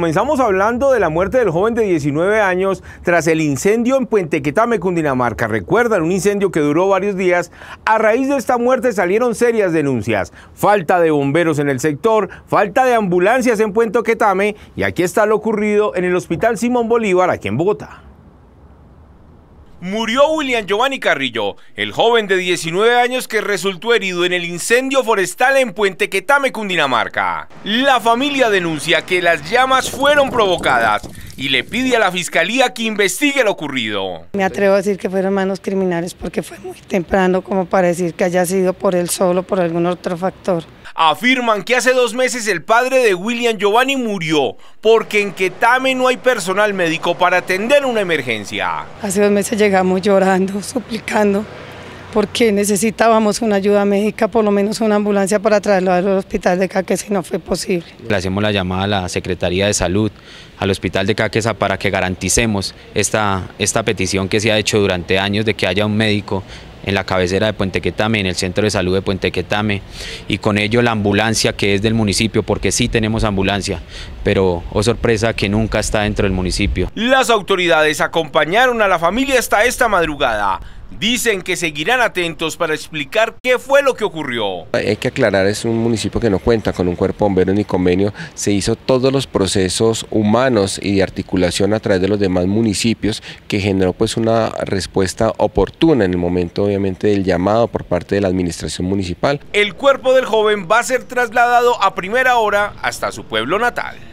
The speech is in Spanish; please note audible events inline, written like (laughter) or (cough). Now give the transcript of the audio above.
Comenzamos hablando de la muerte del joven de 19 años tras el incendio en Puente Quetame, Cundinamarca. Recuerdan un incendio que duró varios días. A raíz de esta muerte salieron serias denuncias. Falta de bomberos en el sector, falta de ambulancias en Puente Quetame y aquí está lo ocurrido en el Hospital Simón Bolívar aquí en Bogotá murió William Giovanni Carrillo, el joven de 19 años que resultó herido en el incendio forestal en Puente Quetame, Cundinamarca. La familia denuncia que las llamas fueron provocadas y le pide a la fiscalía que investigue lo ocurrido. Me atrevo a decir que fueron manos criminales porque fue muy temprano como para decir que haya sido por él solo, por algún otro factor afirman que hace dos meses el padre de William Giovanni murió porque en Quetame no hay personal médico para atender una emergencia. Hace dos meses llegamos llorando, (laughs) suplicando, porque necesitábamos una ayuda médica, por lo menos una ambulancia para traerlo al hospital de Caquesa y no fue posible. Le hacemos la llamada a la Secretaría de Salud, al hospital de Caquesa para que garanticemos esta, esta petición que se ha hecho durante años de que haya un médico en la cabecera de Puente Quetame, en el centro de salud de Puente Quetame, y con ello la ambulancia que es del municipio, porque sí tenemos ambulancia, pero oh sorpresa que nunca está dentro del municipio. Las autoridades acompañaron a la familia hasta esta madrugada Dicen que seguirán atentos para explicar qué fue lo que ocurrió. Hay que aclarar, es un municipio que no cuenta con un cuerpo bombero ni convenio. Se hizo todos los procesos humanos y de articulación a través de los demás municipios que generó pues una respuesta oportuna en el momento obviamente del llamado por parte de la administración municipal. El cuerpo del joven va a ser trasladado a primera hora hasta su pueblo natal.